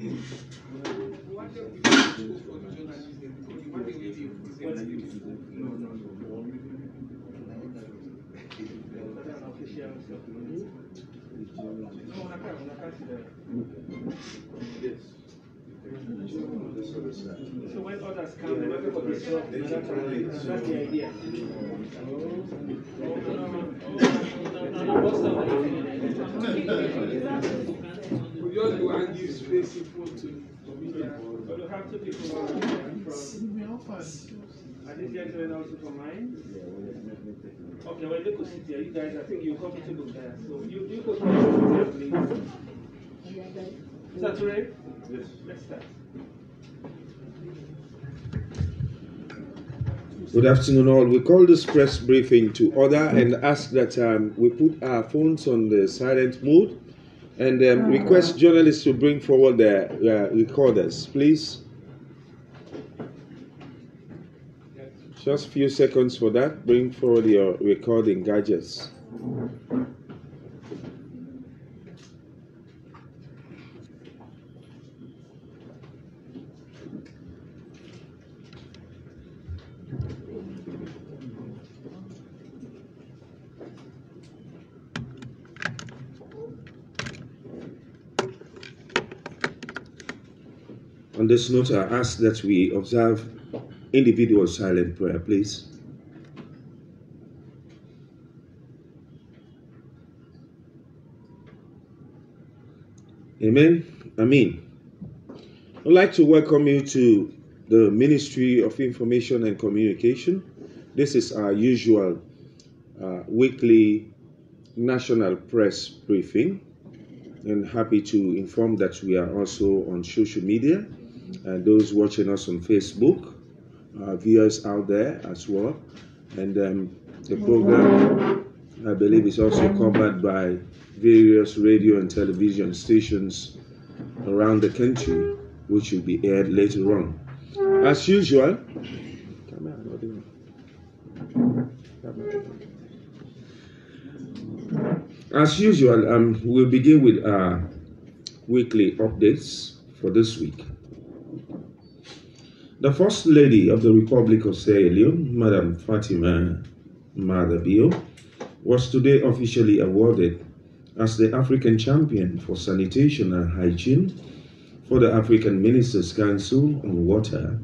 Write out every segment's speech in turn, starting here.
So when others come, then everybody shows. That's the idea. We just do and give space for to media. But you have two people who are from. Are these gentlemen also from mine? Okay, well, they could sit here. You guys, I think you're comfortable there. So you, you could come sit here, please. Saturday? Yes. Let's start. Good afternoon, all. We call this press briefing to order and ask that um, we put our phones on the silent mode and um, request journalists to bring forward their uh, recorders, please. Just a few seconds for that. Bring forward your recording gadgets. On this note, I ask that we observe individual silent prayer, please. Amen. Amen. I'd like to welcome you to the Ministry of Information and Communication. This is our usual uh, weekly national press briefing. And happy to inform that we are also on social media and those watching us on Facebook, uh, viewers out there as well. And um, the program, I believe, is also covered by various radio and television stations around the country, which will be aired later on. As usual, as usual, um, we'll begin with our weekly updates for this week. The First Lady of the Republic of Sierra Leone, Madam Fatima Maada Bio, was today officially awarded as the African Champion for Sanitation and Hygiene for the African Ministers' Council on Water,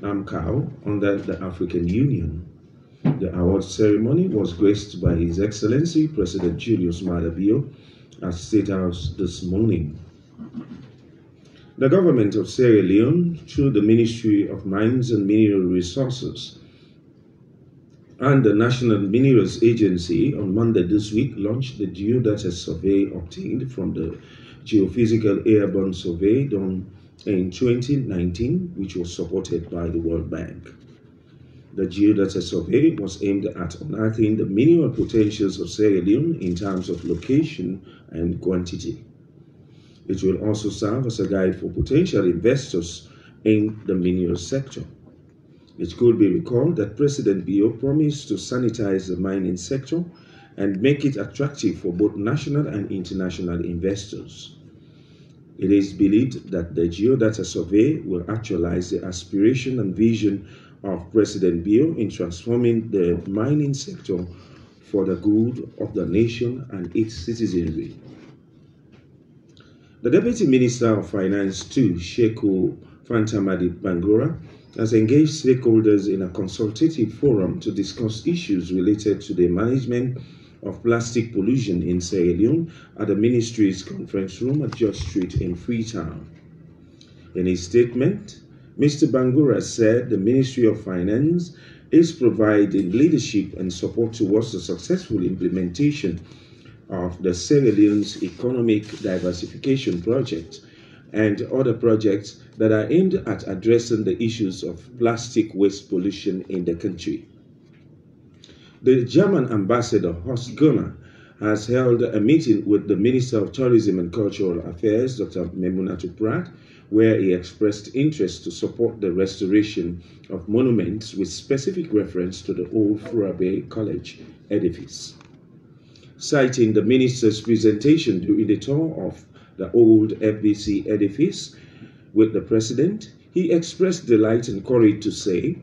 AMCOW, under the African Union. The award ceremony was graced by His Excellency President Julius Maada Bio at State House this morning. The government of Sierra Leone, through the Ministry of Mines and Mineral Resources and the National Minerals Agency, on Monday this week launched the geodata survey obtained from the Geophysical Airborne Survey done in 2019, which was supported by the World Bank. The geodata survey was aimed at unearthing the mineral potentials of Sierra Leone in terms of location and quantity. It will also serve as a guide for potential investors in the mineral sector. It could be recalled that President Bio promised to sanitize the mining sector and make it attractive for both national and international investors. It is believed that the geodata survey will actualize the aspiration and vision of President Bio in transforming the mining sector for the good of the nation and its citizenry. The Deputy Minister of Finance, too, Sheku Fantamadi Bangura, has engaged stakeholders in a consultative forum to discuss issues related to the management of plastic pollution in Sierra Leone at the ministry's conference room at George Street in Freetown. In his statement, Mr. Bangura said the Ministry of Finance is providing leadership and support towards the successful implementation of the Sierra Leone's Economic Diversification Project and other projects that are aimed at addressing the issues of plastic waste pollution in the country. The German ambassador, Horst Gruner, has held a meeting with the Minister of Tourism and Cultural Affairs, Dr. Memunatu Pratt, where he expressed interest to support the restoration of monuments with specific reference to the old Fourah Bay College edifice. Citing the minister's presentation during the tour of the old FBC edifice, with the president, he expressed delight and courage to say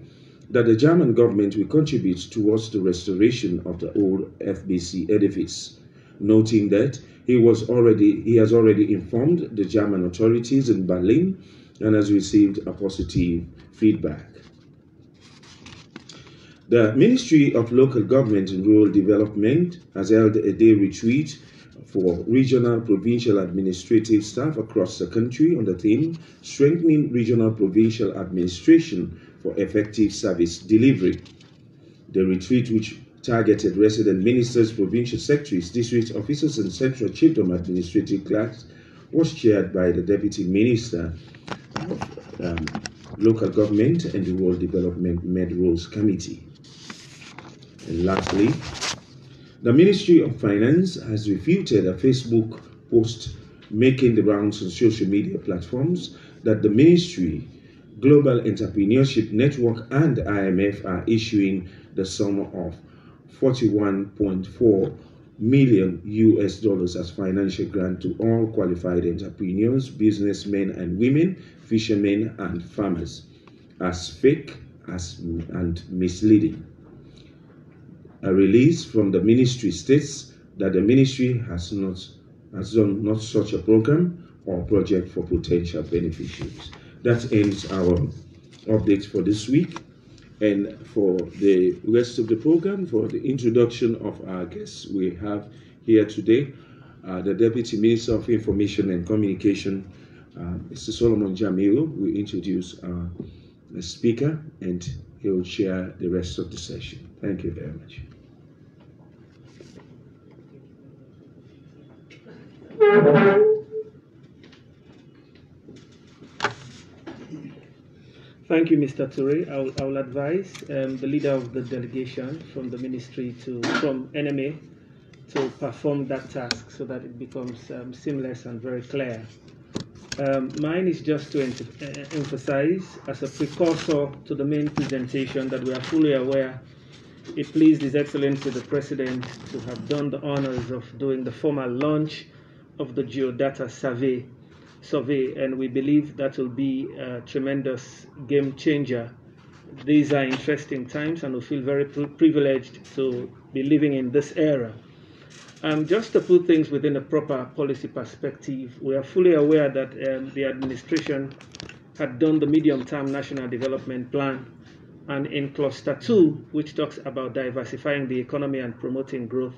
that the German government will contribute towards the restoration of the old FBC edifice, noting that he was already he has already informed the German authorities in Berlin and has received a positive feedback. The Ministry of Local Government and Rural Development has held a day retreat for regional provincial administrative staff across the country on the theme Strengthening Regional Provincial Administration for Effective Service Delivery. The retreat, which targeted resident ministers, provincial secretaries, district officers, and central chiefdom administrative clerks, was chaired by the Deputy Minister of um, Local Government and the Rural Development Med Rules Committee. And lastly, the Ministry of Finance has refuted a Facebook post making the rounds on social media platforms that the ministry, Global Entrepreneurship Network, and IMF are issuing the sum of 41.4 million US dollars as financial grant to all qualified entrepreneurs, businessmen and women, fishermen and farmers as fake as and misleading. A release from the ministry states that the ministry has not has done not such a program or project for potential beneficiaries. That ends our update for this week. And for the rest of the program, for the introduction of our guests, we have here today uh, the Deputy Minister of Information and Communication, uh, Mr. Solomon Jamiru, will introduce the speaker and he will share the rest of the session. Thank you very much. Thank you, Mr. Toure. I will, I will advise um, the leader of the delegation from the ministry to from NMA to perform that task so that it becomes um, seamless and very clear. Um, mine is just to uh, emphasize, as a precursor to the main presentation, that we are fully aware it pleased His Excellency the President to have done the honors of doing the formal launch of the Geodata survey survey, and we believe that will be a tremendous game changer. These are interesting times, and we feel very privileged to be living in this era. Um, just to put things within a proper policy perspective, we are fully aware that um, the administration had done the medium term national development plan. And in cluster two, which talks about diversifying the economy and promoting growth,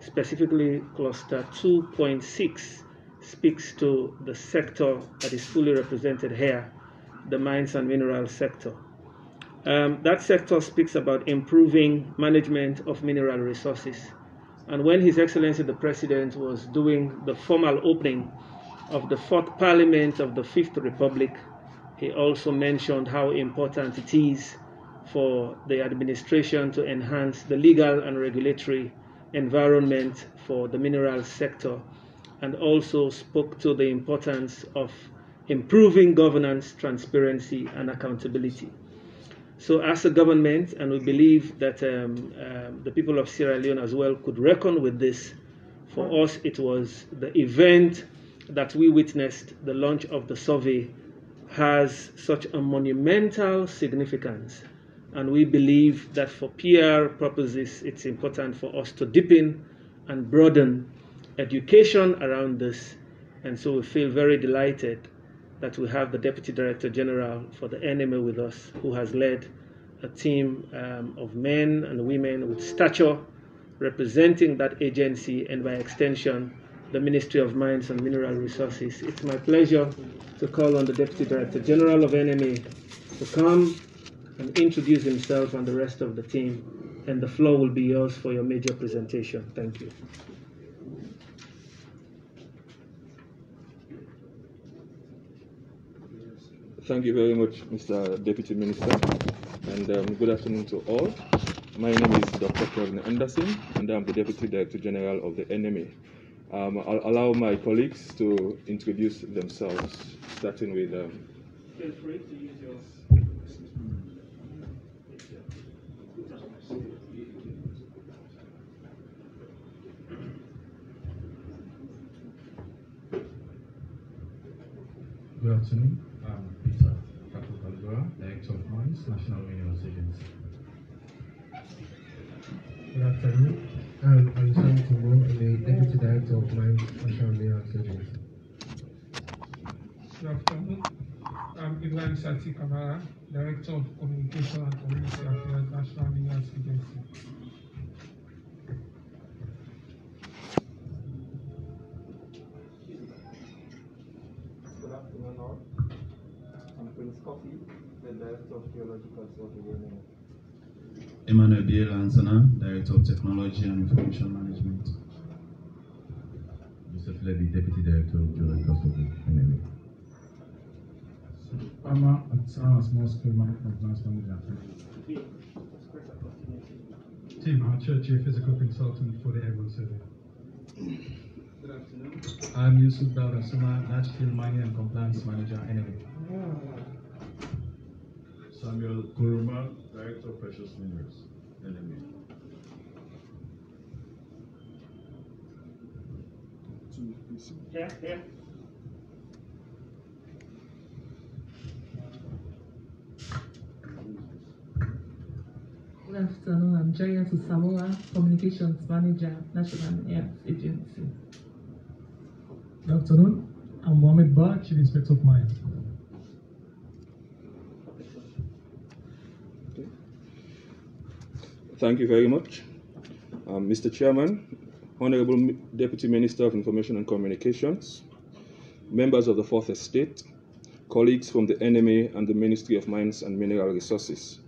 specifically cluster 2.6 speaks to the sector that is fully represented here, the mines and mineral sector. Um, that sector speaks about improving management of mineral resources. And when His Excellency the President was doing the formal opening of the fourth Parliament of the Fifth Republic, he also mentioned how important it is for the administration to enhance the legal and regulatory environment for the mineral sector and also spoke to the importance of improving governance, transparency, and accountability. So, as a government, and we believe that um, um, the people of Sierra Leone as well could reckon with this, for us it was the event that we witnessed, the launch of the survey, has such a monumental significance. And we believe that for PR purposes, it's important for us to deepen and broaden education around this. And so we feel very delighted that we have the Deputy Director General for the NMA with us, who has led a team um, of men and women with stature representing that agency and by extension the Ministry of Mines and Mineral Resources. It's my pleasure to call on the Deputy Director General of NMA to come and introduce himself and the rest of the team. And the floor will be yours for your major presentation. Thank you. Thank you very much, Mr. Deputy Minister, and um, good afternoon to all. My name is Dr. Kevin Anderson, and I'm the Deputy Director General of the NMA. Um, I'll allow my colleagues to introduce themselves, starting with. Um, Feel free to use your. Good afternoon. Director of Mines, National Minerals Agency. Good afternoon. I'm Sam Kumbo, I'm the Deputy Director of Mines, National Minerals Agency. Good afternoon. I'm Ibrahim Sati Kamara, Director of Communication and Community Affairs, National Minerals Agency. Good afternoon all. I'm Prince Coffee, the Director of Geological Survey. Emmanuel Biel Ansana, Director of Technology and Information Management. Joseph Levy, Deputy Director of Geological Survey, NMA. Ama Atsana Small Scale Mine Advanced Manager. Tim Archer, Geophysical Consultant for the Airborne Survey. Good afternoon. I'm Yusuf Dauda Suma, Large Scale Mining and Compliance Manager, NMA. Samuel Kuruma, Director of Precious Minerals, NMA. Yeah, yeah. Good afternoon, I'm Jaya Samoa, Communications Manager, National Health Agency. Good afternoon. I'm Mohamed Ba, Chief Inspector of Mines. Thank you very much. Um, Mr. Chairman, Honorable Deputy Minister of Information and Communications, members of the Fourth Estate, colleagues from the NMA and the Ministry of Mines and Mineral Resources.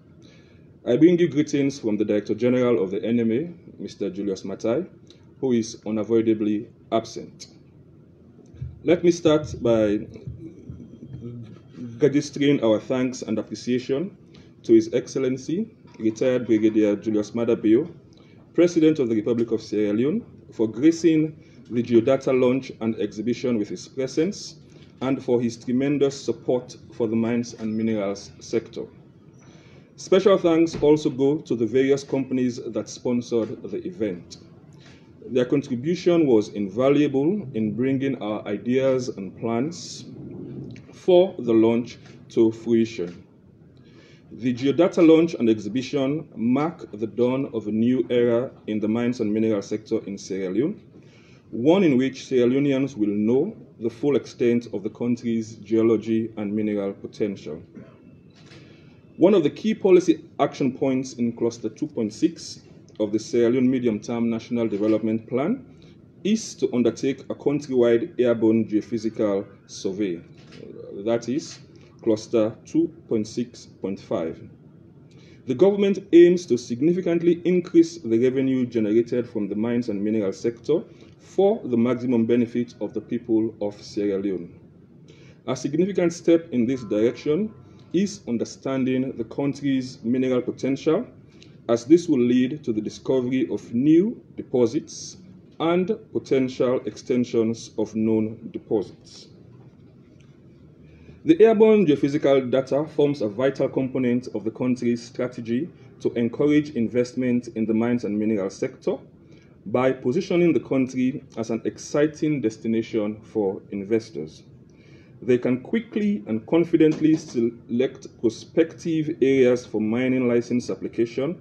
I bring you greetings from the Director General of the NMA, Mr. Julius Mattai, who is unavoidably absent. Let me start by registering our thanks and appreciation to His Excellency, retired Brigadier Julius Maada Bio, President of the Republic of Sierra Leone, for gracing the Geodata launch and exhibition with his presence and for his tremendous support for the mines and minerals sector. Special thanks also go to the various companies that sponsored the event. Their contribution was invaluable in bringing our ideas and plans for the launch to fruition. The Geodata launch and exhibition mark the dawn of a new era in the mines and mineral sector in Sierra Leone, one in which Sierra Leoneans will know the full extent of the country's geology and mineral potential. One of the key policy action points in Cluster 2.6 of the Sierra Leone Medium Term National Development Plan is to undertake a countrywide airborne geophysical survey. That is, Cluster 2.6.5. The government aims to significantly increase the revenue generated from the mines and mineral sector for the maximum benefit of the people of Sierra Leone. A significant step in this direction is understanding the country's mineral potential, as this will lead to the discovery of new deposits and potential extensions of known deposits. The airborne geophysical data forms a vital component of the country's strategy to encourage investment in the mines and mineral sector by positioning the country as an exciting destination for investors. They can quickly and confidently select prospective areas for mining license application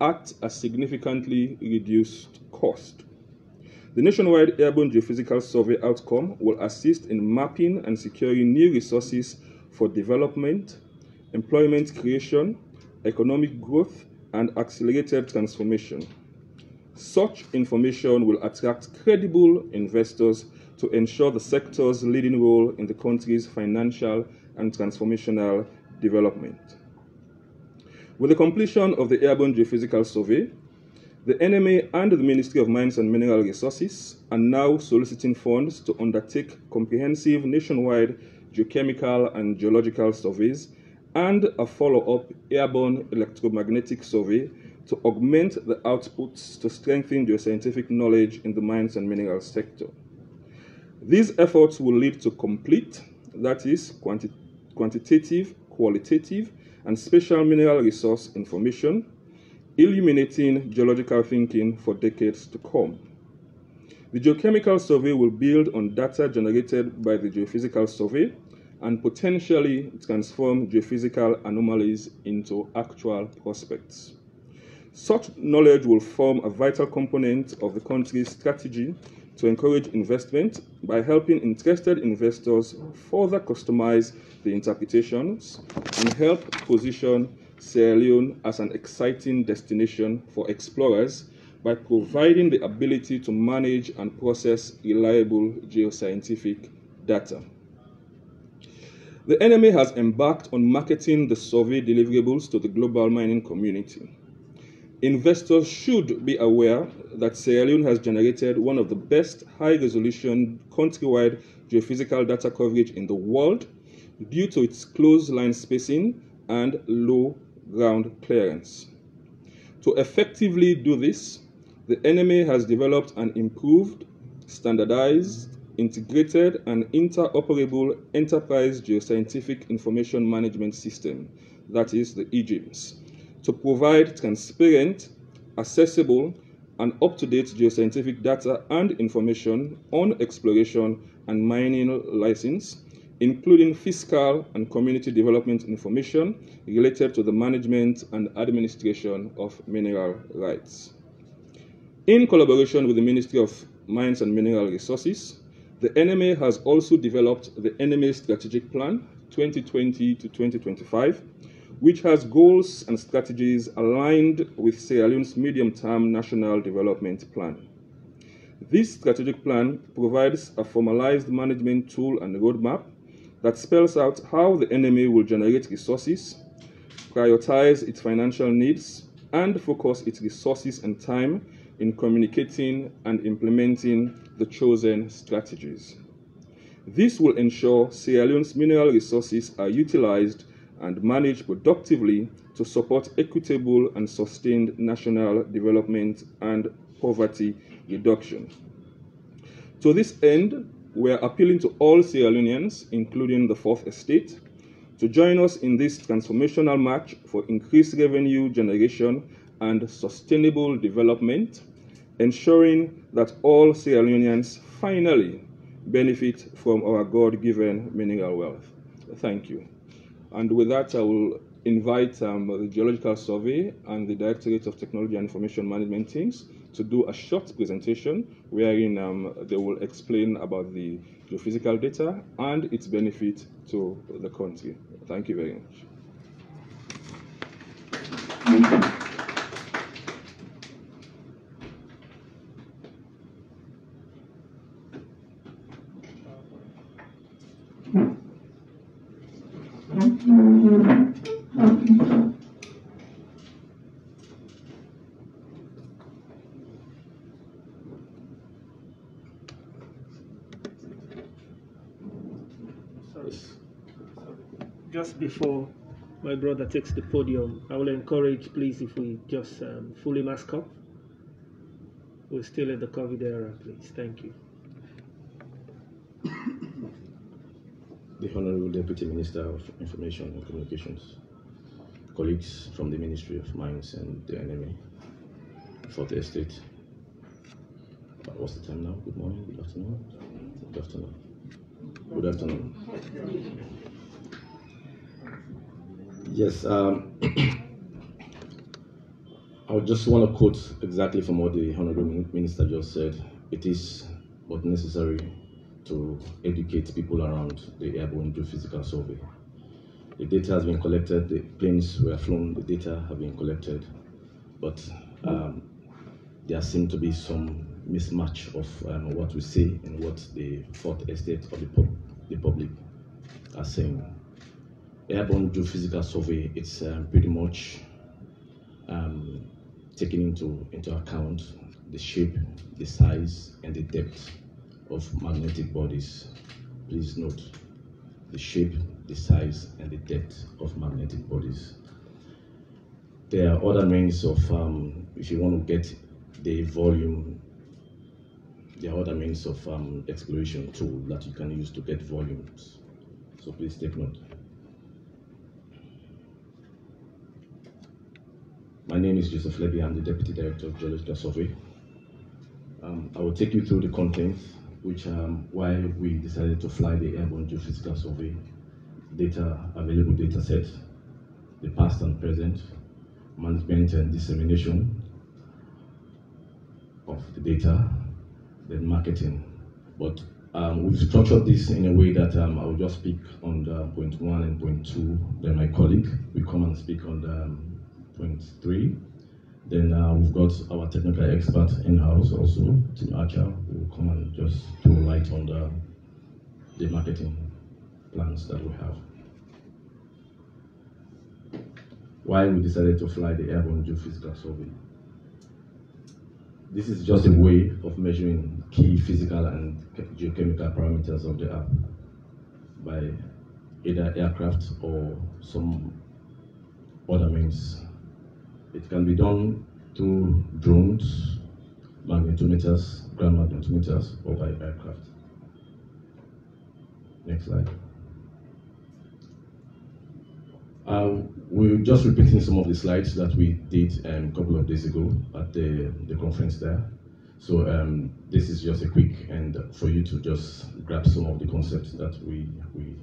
at a significantly reduced cost. The nationwide airborne geophysical survey outcome will assist in mapping and securing new resources for development, employment creation, economic growth, and accelerated transformation. Such information will attract credible investors to ensure the sector's leading role in the country's financial and transformational development. With the completion of the airborne geophysical survey, the NMA and the Ministry of Mines and Mineral Resources are now soliciting funds to undertake comprehensive nationwide geochemical and geological surveys and a follow up airborne electromagnetic survey to augment the outputs to strengthen geoscientific knowledge in the mines and mineral sector. These efforts will lead to complete, that is, quanti- quantitative, qualitative, and spatial mineral resource information illuminating geological thinking for decades to come. The geochemical survey will build on data generated by the geophysical survey and potentially transform geophysical anomalies into actual prospects. Such knowledge will form a vital component of the country's strategy to encourage investment by helping interested investors further customize the interpretations and help position Sierra Leone as an exciting destination for explorers by providing the ability to manage and process reliable geoscientific data. The NMA has embarked on marketing the survey deliverables to the global mining community. Investors should be aware that Sierra Leone has generated one of the best high resolution countrywide geophysical data coverage in the world due to its close line spacing and low ground clearance. To effectively do this, the NMA has developed an improved, standardized, integrated, and interoperable enterprise geoscientific information management system, that is the EGIMS to provide transparent, accessible, and up to date geoscientific data and information on exploration and mining license, including fiscal and community development information related to the management and administration of mineral rights. In collaboration with the Ministry of Mines and Mineral Resources, the NMA has also developed the NMA Strategic Plan 2020 to 2025 which has goals and strategies aligned with Sierra Leone's medium term national development plan. This strategic plan provides a formalized management tool and roadmap that spells out how the NMA will generate resources, prioritize its financial needs, and focus its resources and time in communicating and implementing the chosen strategies. This will ensure Sierra Leone's mineral resources are utilized and managed productively to support equitable and sustained national development and poverty reduction. To this end, we are appealing to all Sierra Leoneans, including the Fourth Estate, to join us in this transformational march for increased revenue generation and sustainable development, ensuring that all Sierra Leoneans finally benefit from our God given mineral wealth. Thank you. And with that, I will invite um, the Geological Survey and the Directorate of Technology and Information Management teams to do a short presentation wherein um, they will explain about the geophysical data and its benefit to the country. Thank you very much. Just before my brother takes the podium, I will encourage, please, if we just um, fully mask up. We're still in the COVID era, please. Thank you. the Honorable Deputy Minister of Information and Communications, colleagues from the Ministry of Mines and the NMA, Fourth Estate. Uh, what's the time now? Good morning, good afternoon, good afternoon, good afternoon. Yes, um, I just want to quote exactly from what the Honorable Minister just said. It is but necessary to educate people around the airborne geophysical survey. The data has been collected, the planes were flown, the data have been collected, but um, there seems to be some mismatch of um, what we say and what the fourth estate or the, pub the public are saying. Airborne geophysical survey, it's um, pretty much um, taking into, into account the shape, the size, and the depth of magnetic bodies. Please note the shape, the size, and the depth of magnetic bodies. There are other means of, um, if you want to get the volume, there are other means of um, exploration tool that you can use to get volumes. So please take note. My name is Joseph Levy. I'm the Deputy Director of Geological Survey. Um, I will take you through the contents which um, why we decided to fly the airborne geophysical survey data, available data set, the past and present, management and dissemination of the data, then marketing. But um, we've structured this in a way that um, I will just speak on the point one and point two. Then my colleague will come and speak on the um, point three. Then uh, we've got our technical expert in-house also, Tim Archer, who will come and just throw light on the, the marketing plans that we have. Why we decided to fly the airborne geophysical survey. This is just a way of measuring key physical and geochemical parameters of the Earth by either aircraft or some other means. It can be done through drones, magnetometers, ground magnetometers, or by aircraft. Next slide. Uh, we're just repeating some of the slides that we did um, a couple of days ago at the, the conference there. So um, this is just a quick and for you to just grab some of the concepts that we we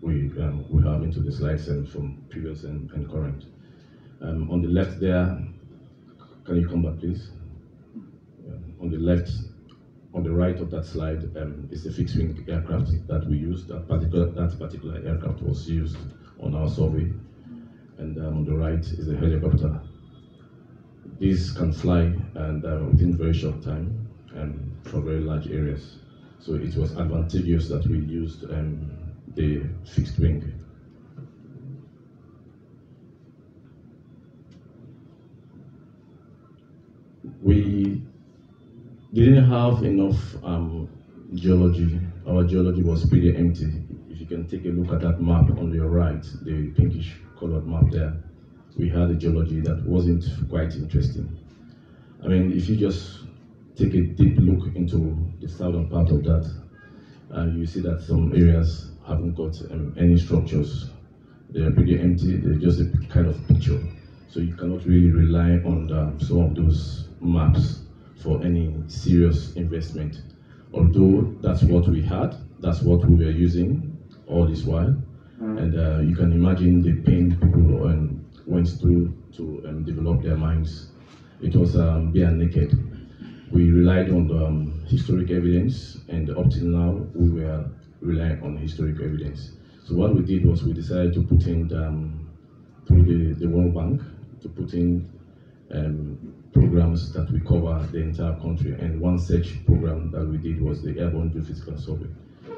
we um, we have into the slides and from previous and, and current. Um, on the left there, can you come back please? Yeah. On the left, on the right of that slide um, is a fixed wing aircraft that we used. That particular that particular aircraft was used on our survey, and um, on the right is a helicopter. These can fly and uh, within very short time and for very large areas. So it was advantageous that we used um, the fixed wing. We didn't have enough um, geology. Our geology was pretty empty. If you can take a look at that map on your right, the pinkish colored map there, we had a geology that wasn't quite interesting. I mean, if you just take a deep look into the southern part of that, uh, you see that some areas haven't got um, any structures. They are pretty empty. They're just a kind of picture. So you cannot really rely on the, some of those maps for any serious investment. Although that's what we had, that's what we were using all this while. Mm. And uh, you can imagine the pain people um, went through to um, develop their minds. It was um, bare naked. We relied on the um, historic evidence, and up till now, we were relying on historic evidence. So what we did was we decided to put in the, um, through the, the World Bank to put in um, programs that we cover the entire country. And one such program that we did was the Airborne Geophysical Survey.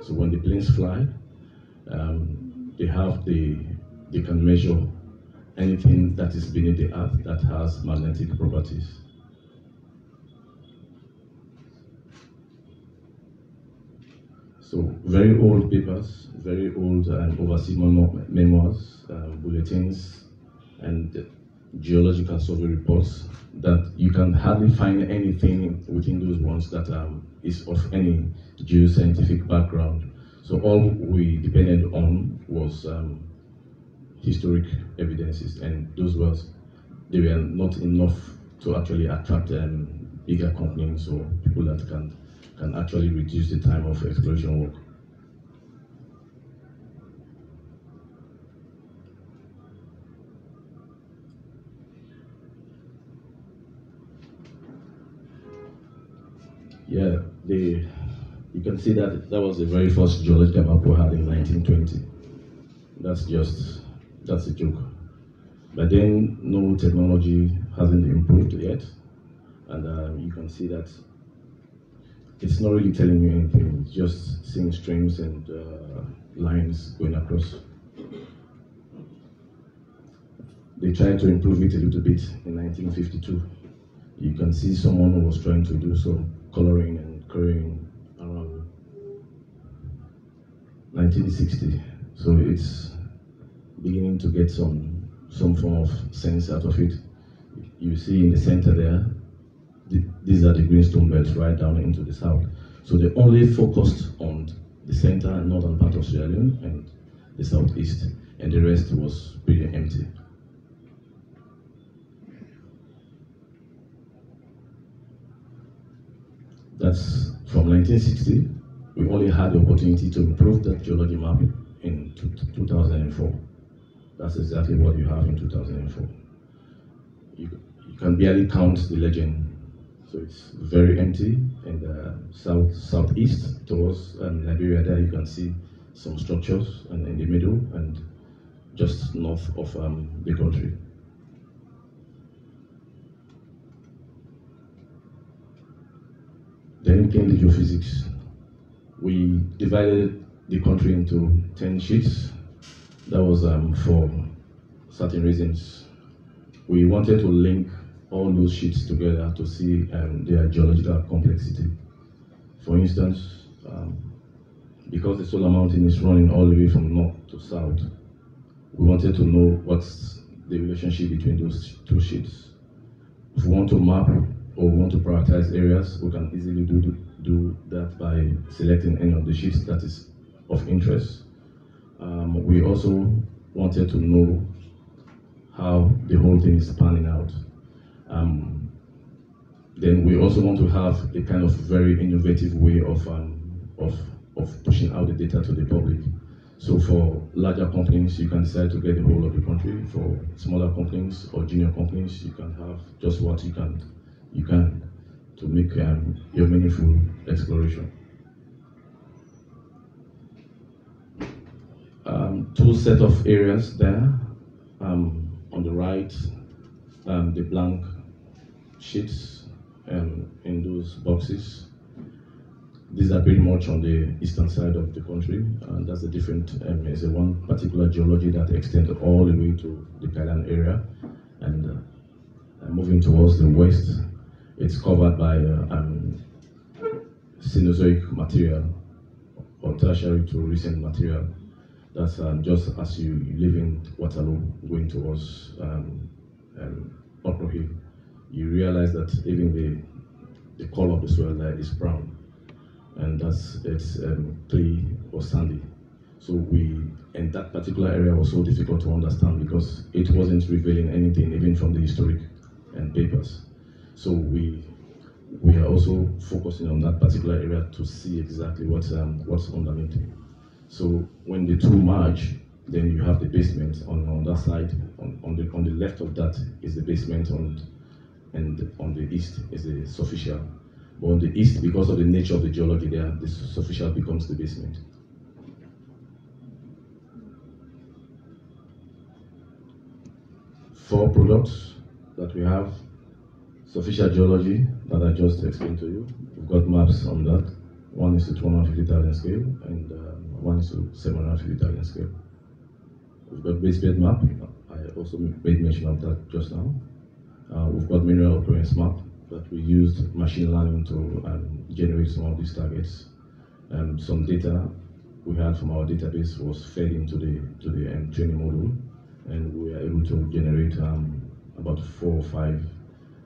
So when the planes fly, um, they have the they can measure anything that is beneath the earth that has magnetic properties. So very old papers, very old and overseas memoirs, um, bulletins, and geological survey reports that you can hardly find anything within those ones that um, is of any geoscientific background. So all we depended on was um, historic evidences, and those was they were not enough to actually attract um, bigger companies or people that can can actually reduce the time of exploration work. Yeah, you can see that that was the very first map we had in 1920. That's just that's a joke. But then no technology hasn't improved yet, and uh, you can see that it's not really telling you anything. It's just seeing streams and uh, lines going across. They tried to improve it a little bit in 1952. You can see someone who was trying to do some coloring and currying around 1960. So it's beginning to get some some form of sense out of it. You see in the center there, these are the greenstone belts right down into the south. So they only focused on the center and northern part of Sierra Leone and the southeast, and the rest was pretty empty. That's from 1960. We only had the opportunity to improve that geology map in 2004. That's exactly what you have in 2004. You, you can barely count the legend, so it's very empty. And uh, south southeast towards um, Liberia, there you can see some structures, and in the middle, and just north of um, the country. Came the geophysics. We divided the country into 10 sheets. That was um, for certain reasons. We wanted to link all those sheets together to see um, their geological complexity. For instance, um, because the Sula Mountain is running all the way from north to south, we wanted to know what's the relationship between those two sheets. If we want to map or want to prioritize areas, we can easily do, do that by selecting any of the sheets that is of interest. Um, we also wanted to know how the whole thing is panning out. Um, then we also want to have a kind of very innovative way of, um, of, of pushing out the data to the public. So for larger companies, you can decide to get the whole of the country. For smaller companies or junior companies, you can have just what you can you can to make um, your meaningful exploration. Um, two set of areas there. Um, on the right, um, the blank sheets um, in those boxes. These are pretty much on the eastern side of the country, and that's a different, um, it's a one particular geology that extends all the way to the Kailahun area. And uh, moving towards the west, it's covered by uh, um, Cenozoic material or tertiary to recent material. That's um, just as you, you live in Waterloo, going towards um, um, Upper Hill, you realize that even the, the color of the soil there is brown, and that's it's um, clay or sandy. So we, and that particular area was so difficult to understand because it wasn't revealing anything, even from the historic and papers. So we we are also focusing on that particular area to see exactly what's um, what's underneath. So when the two merge, then you have the basement on, on that side. On, on the on the left of that is the basement, on and on the east is the superficial. But on the east, because of the nature of the geology there, the superficial becomes the basement. Four products that we have superficial geology that I just explained to you. We've got maps on that. One is to 250,000 scale and uh, one is to 750,000 scale. We've got base bed map. I also made mention of that just now. Uh, we've got mineral occurrence map that we used machine learning to um, generate some of these targets. Um, some data we had from our database was fed into the to the um, training model, and we were able to generate um, about four or five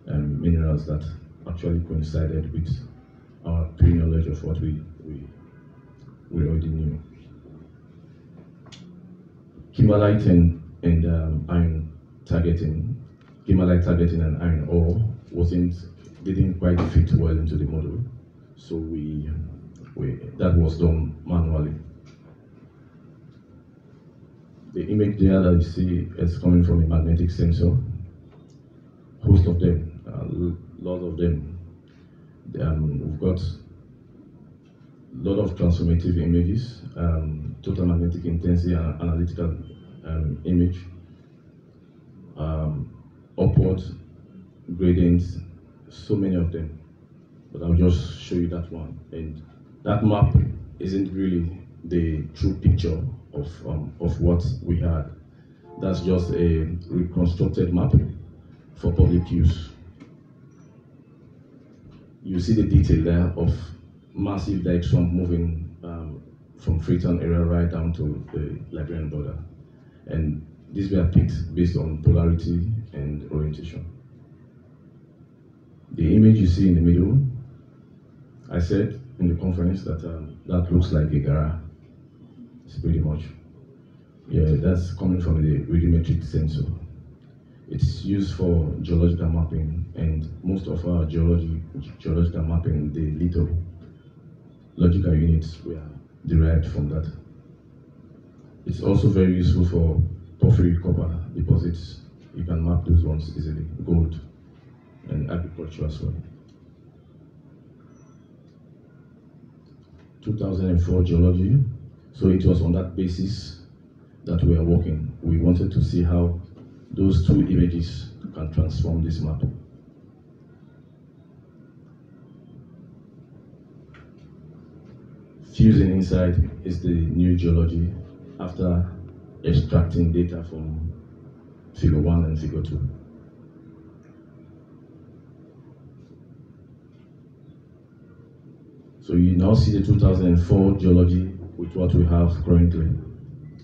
um, minerals that actually coincided with our pre-knowledge of what we, we, we already knew. Kimberlite and, and um, iron targeting, kimberlite targeting and iron ore wasn't, didn't quite fit well into the model. So we, we that was done manually. The image there that you see is coming from a magnetic sensor. Host of them, a lot of them. Um, we've got a lot of transformative images, um, total magnetic intensity and analytical um, image, um, upward gradients, so many of them. But I'll just show you that one. And that map isn't really the true picture of, um, of what we had. That's just a reconstructed map for public use you see the detail there of massive dike swarm moving um, from Freetown area right down to the Liberian border. And these were picked based on polarity and orientation. The image you see in the middle, I said in the conference that um, that looks like a gara. It's pretty much. Yeah, that's coming from the radiometric sensor. It's used for geological mapping, and most of our geology, geological mapping, the little logical units were derived from that. It's also very useful for porphyry copper deposits. You can map those ones easily. Gold and agriculture as well. 2004 geology. So it was on that basis that we are working. We wanted to see how those two images can transform this map. Fusing inside is the new geology after extracting data from figure 1 and figure 2. So you now see the 2004 geology with what we have currently,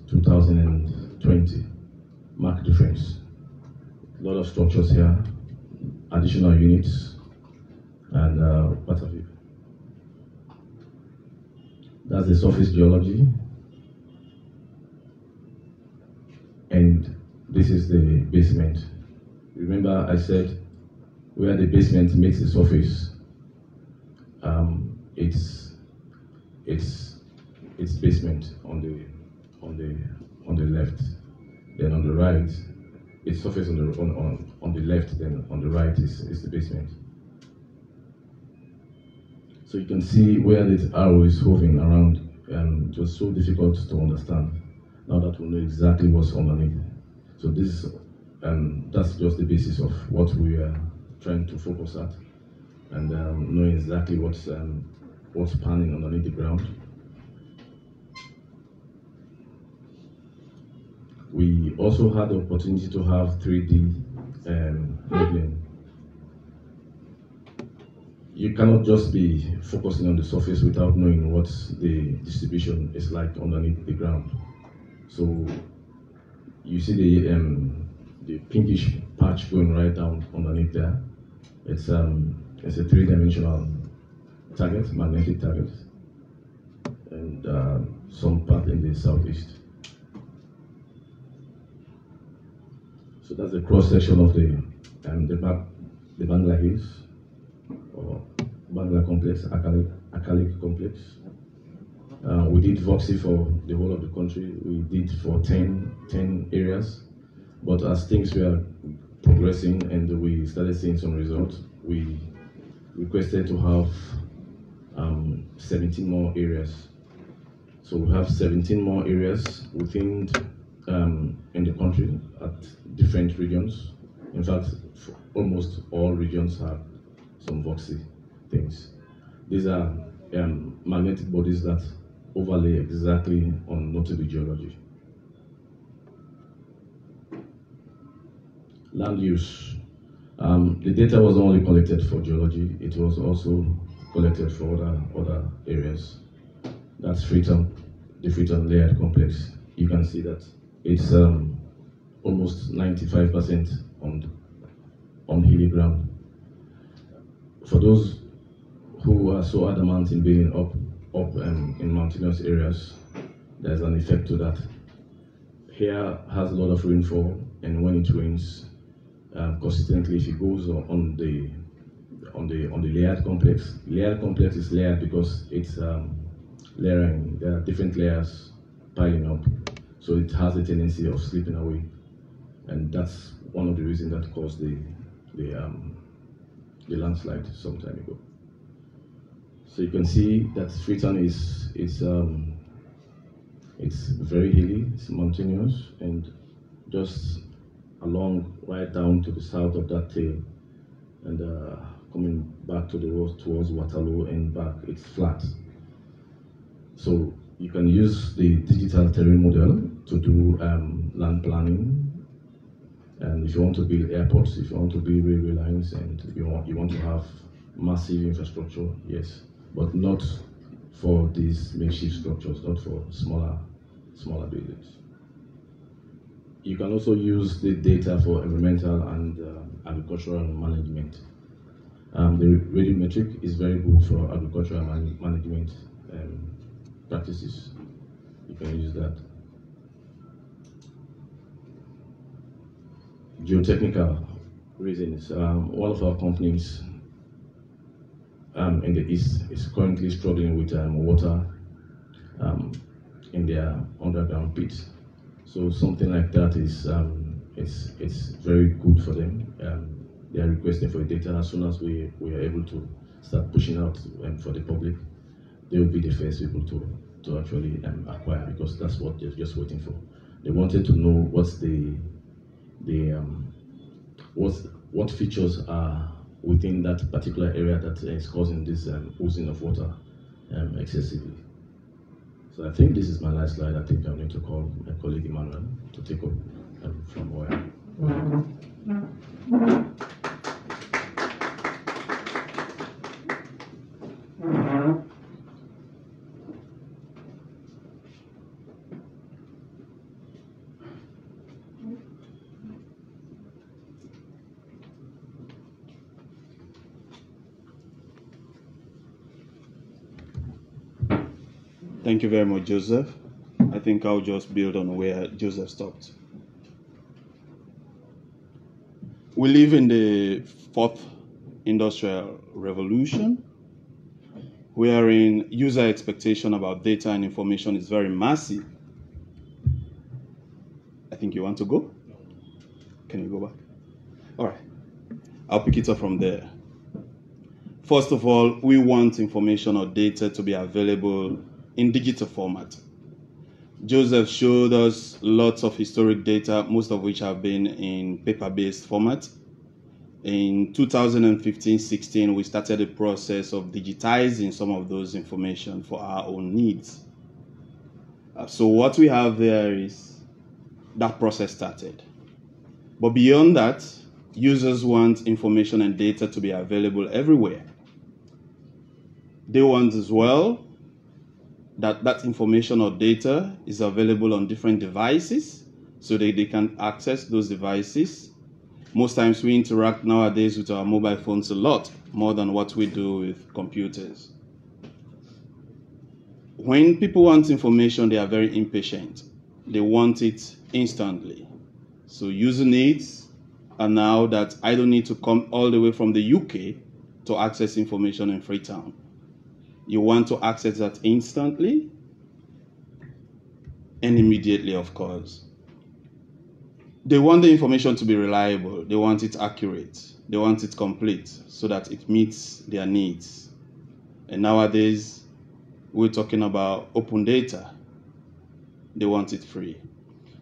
2020. Mark difference. A lot of structures here, additional units, and uh, what have you. That's the surface geology. And this is the basement. Remember I said where the basement meets the surface, um, it's it's it's basement on the on the on the left. Then on the right, it's surface on the on, on, on the left, then on the right is, is the basement. So you can see where this arrow is hovering around. Um, it was so difficult to understand. Now that we know exactly what's underneath. So this, um, that's just the basis of what we are trying to focus at, and um, knowing exactly what's um, what's panning underneath the ground. We also had the opportunity to have 3D um, you cannot just be focusing on the surface without knowing what the distribution is like underneath the ground. So you see the um, the pinkish patch going right down underneath there. It's um it's a three-dimensional target, magnetic target, and uh, some part in the southeast. So that's the cross section of the um, the back the Bangla Hills or Bangla complex, Akalik, complex. Uh, we did Voxy for the whole of the country. We did for 10, 10 areas. But as things were progressing and we started seeing some results, we requested to have um, 17 more areas. So we have 17 more areas within um, in the country at different regions. In fact, almost all regions have some voxy things. These are um, magnetic bodies that overlay exactly on notable geology. Land use. Um, the data was only collected for geology, it was also collected for other, other areas. That's Freetown, the Freetown layered complex. You can see that it's um, almost 95% on, on hilly ground for those who are so adamant in being up, up um, in mountainous areas, there's an effect to that. Here has a lot of rainfall, and when it rains um, consistently, if it goes on the on the on the layered complex, layered complex is layered because it's um, layering. There are different layers piling up, so it has a tendency of slipping away, and that's one of the reasons that caused the the um, the landslide some time ago. So you can see that Freetown is it's um, it's very hilly, it's mountainous, and just along right down to the south of that tail, and uh, coming back to the road towards Waterloo and back, it's flat. So you can use the digital terrain model to do um, land planning and if you want to build airports, if you want to build railway lines, and you want you want to have massive infrastructure, yes, but not for these makeshift structures, not for smaller smaller buildings. You can also use the data for environmental and uh, agricultural management. Um, the radiometric is very good for agricultural man management um, practices. You can use that. Geotechnical reasons. Um, one of our companies um, in the east is currently struggling with um, water um, in their underground pits. So something like that is um, it's it's very good for them. Um, they are requesting for data as soon as we, we are able to start pushing out for the public. They will be the first people to to actually acquire because that's what they're just waiting for. They wanted to know what's the the um, what's what features are within that particular area that is causing this um, oozing of water um, excessively. So I think this is my last slide. I think I'm going to call my colleague Emmanuel to take up um, from where. Thank you very much, Joseph. I think I'll just build on where Joseph stopped. We live in the fourth industrial revolution, wherein user expectation about data and information is very massive. I think you want to go? Can you go back? All right. I'll pick it up from there. First of all, we want information or data to be available in digital format. Joseph showed us lots of historic data, most of which have been in paper-based format. In 2015-16, we started the process of digitizing some of those information for our own needs. Uh, so what we have there is that process started. But beyond that, users want information and data to be available everywhere. They want as well that that information or data is available on different devices so that they can access those devices. Most times we interact nowadays with our mobile phones a lot more than what we do with computers. When people want information, they are very impatient. They want it instantly. So user needs are now that I don't need to come all the way from the UK to access information in Freetown. You want to access that instantly and immediately, of course. They want the information to be reliable, they want it accurate, they want it complete so that it meets their needs. And nowadays, we're talking about open data. They want it free.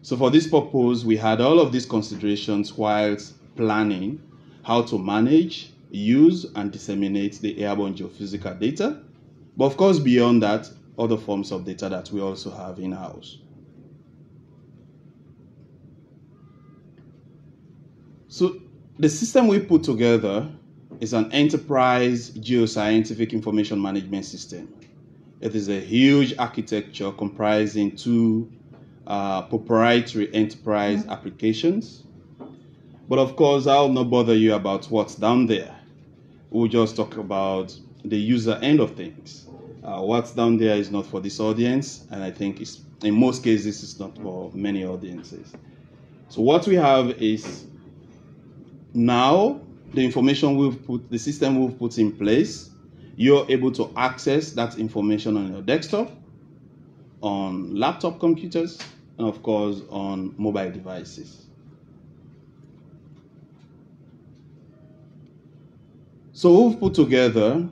So, for this purpose, we had all of these considerations whilst planning how to manage, use, and disseminate the airborne geophysical data but of course, beyond that, other forms of data that we also have in house. So, the system we put together is an enterprise geoscientific information management system. It is a huge architecture comprising two uh, proprietary enterprise mm-hmm. applications. But of course, I'll not bother you about what's down there. We'll just talk about the user end of things. Uh, what's down there is not for this audience, and I think it's, in most cases it's not for many audiences. So what we have is now the information we've put, the system we've put in place, you're able to access that information on your desktop, on laptop computers, and of course on mobile devices. So we've put together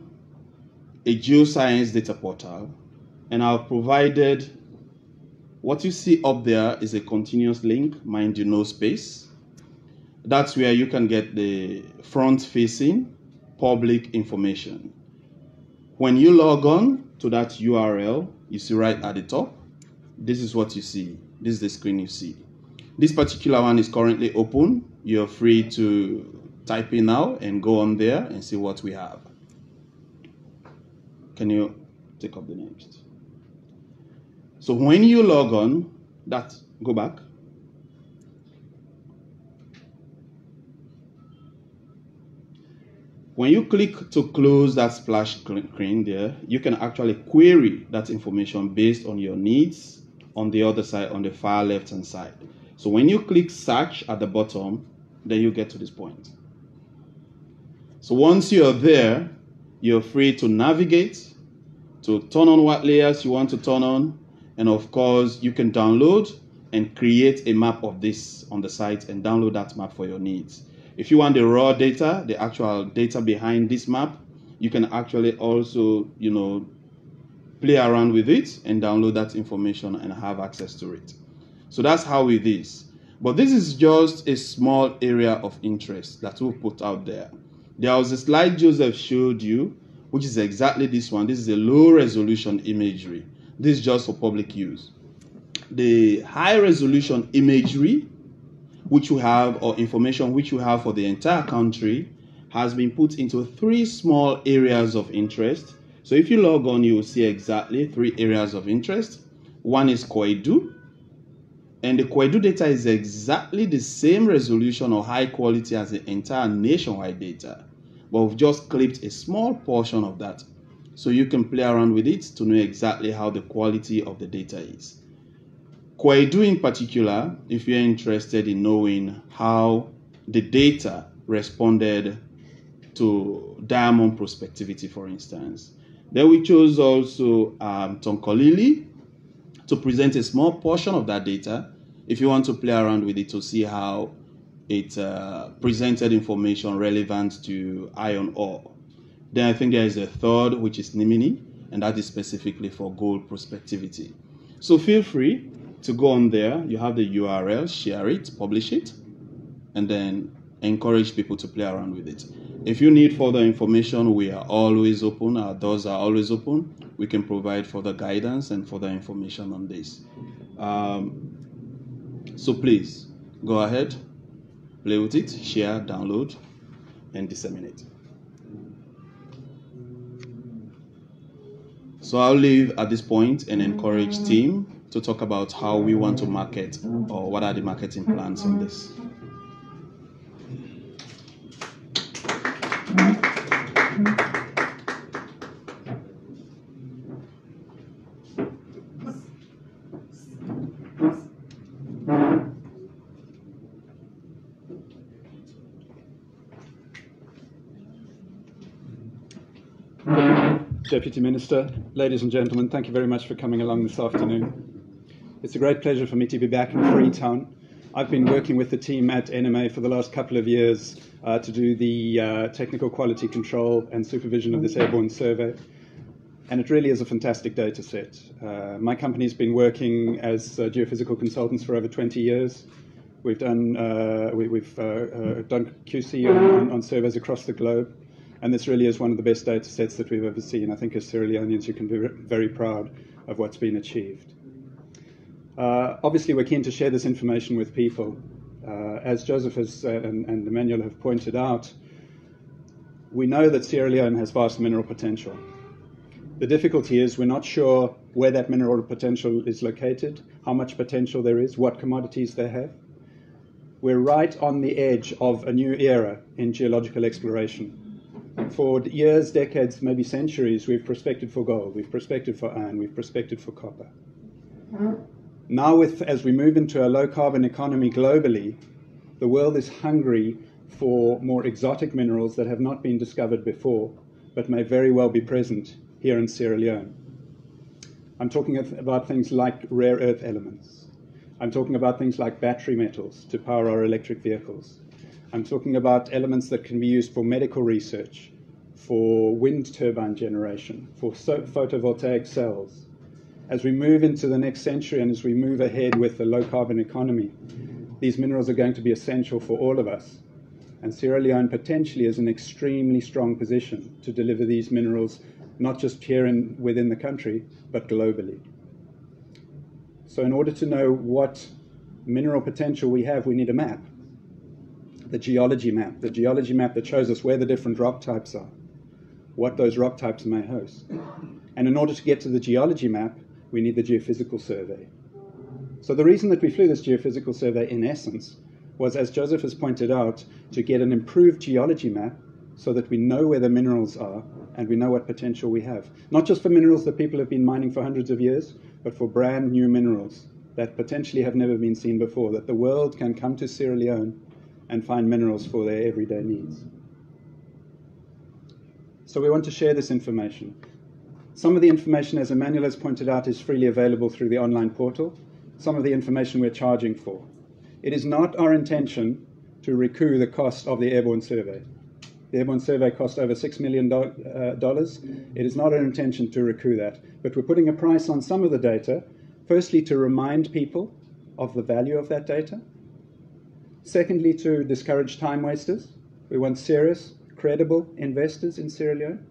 a geoscience data portal, and I've provided what you see up there is a continuous link, mind you, no space. That's where you can get the front facing public information. When you log on to that URL, you see right at the top, this is what you see. This is the screen you see. This particular one is currently open. You're free to type in now and go on there and see what we have. Can you take up the next? So when you log on, that go back. When you click to close that splash screen there, you can actually query that information based on your needs on the other side, on the far left hand side. So when you click search at the bottom, then you get to this point. So once you're there, you're free to navigate, to turn on what layers you want to turn on, and of course, you can download and create a map of this on the site and download that map for your needs. If you want the raw data, the actual data behind this map, you can actually also, you know, play around with it and download that information and have access to it. So that's how it is. But this is just a small area of interest that we've put out there. There was a slide Joseph showed you, which is exactly this one. This is a low resolution imagery. This is just for public use. The high resolution imagery, which we have, or information which we have for the entire country, has been put into three small areas of interest. So if you log on, you will see exactly three areas of interest. One is Koidu, and the Koidu data is exactly the same resolution or high quality as the entire nationwide data. But we've just clipped a small portion of that. So you can play around with it to know exactly how the quality of the data is. Koidu in particular, if you're interested in knowing how the data responded to diamond prospectivity, for instance. Then we chose also um, Tonkolili to present a small portion of that data if you want to play around with it to see how it uh, presented information relevant to iron ore. Then I think there is a third, which is Nimini, and that is specifically for gold prospectivity. So feel free to go on there. You have the URL, share it, publish it, and then encourage people to play around with it. If you need further information, we are always open. Our doors are always open. We can provide further guidance and further information on this. Um, so please go ahead, play with it, share, download, and disseminate. So I'll leave at this point and encourage team to talk about how we want to market or what are the marketing plans on this. Deputy Minister, ladies and gentlemen, thank you very much for coming along this afternoon. It's a great pleasure for me to be back in Freetown. I've been working with the team at NMA for the last couple of years uh, to do the uh, technical quality control and supervision of this airborne survey. And it really is a fantastic data set. Uh, my company's been working as uh, geophysical consultants for over 20 years. We've done, uh, we, have uh, done QC on, on surveys across the globe. And this really is one of the best data sets that we've ever seen. I think as Sierra Leoneans, you can be very proud of what's been achieved. Uh, obviously, we're keen to share this information with people. Uh, as Joseph has, uh, and, and Emmanuel have pointed out, we know that Sierra Leone has vast mineral potential. The difficulty is we're not sure where that mineral potential is located, how much potential there is, what commodities they have. We're right on the edge of a new era in geological exploration for years, decades, maybe centuries, we've prospected for gold, we've prospected for iron, we've prospected for copper. Mm-hmm. Now, with, as we move into a low carbon economy globally, the world is hungry for more exotic minerals that have not been discovered before, but may very well be present here in Sierra Leone. I'm talking about things like rare earth elements. I'm talking about things like battery metals to power our electric vehicles. I'm talking about elements that can be used for medical research, for wind turbine generation, for photovoltaic cells. As we move into the next century and as we move ahead with the low carbon economy, these minerals are going to be essential for all of us. And Sierra Leone potentially is an extremely strong position to deliver these minerals, not just here in, within the country, but globally. So, in order to know what mineral potential we have, we need a map the geology map, the geology map that shows us where the different rock types are, what those rock types may host. And in order to get to the geology map, we need the geophysical survey. So the reason that we flew this geophysical survey, in essence, was, as Joseph has pointed out, to get an improved geology map so that we know where the minerals are and we know what potential we have. Not just for minerals that people have been mining for hundreds of years, but for brand new minerals that potentially have never been seen before, that the world can come to Sierra Leone and find minerals for their everyday needs. So we want to share this information. Some of the information, as Emmanuel has pointed out, is freely available through the online portal. some of the information we're charging for. It is not our intention to recoup the cost of the airborne survey. The airborne survey cost over $6 million. Uh, it is not our intention to recoup that, but we're putting a price on some of the data, firstly, to remind people of the value of that data. Secondly, to discourage time wasters. We want serious, credible investors in Sierra Leone.